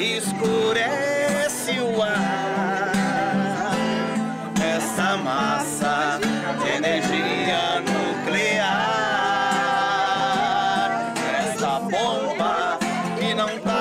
escurece o ar. Essa massa de energia nuclear, essa bomba que não tarda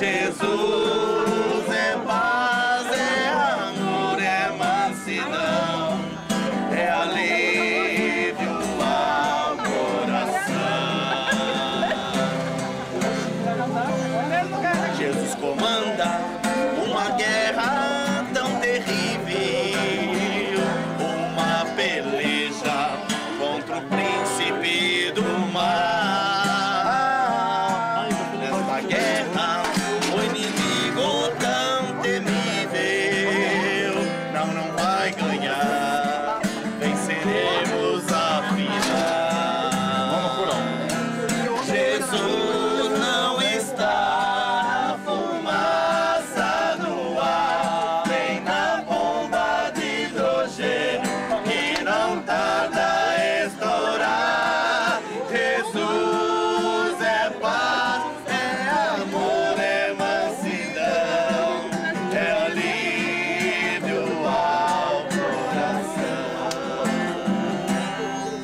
Jesus é paz, é amor, é mansidão, é alívio ao coração. Jesus comanda uma guerra tão terrível, uma peleja contra o príncipe do mal. Nesta guerra,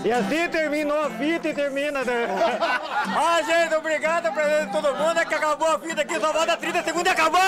E assim terminou a fita e termina. Né? ah, gente, obrigado pra todo mundo. É que acabou a fita aqui, só falta 30 segundos e acabou!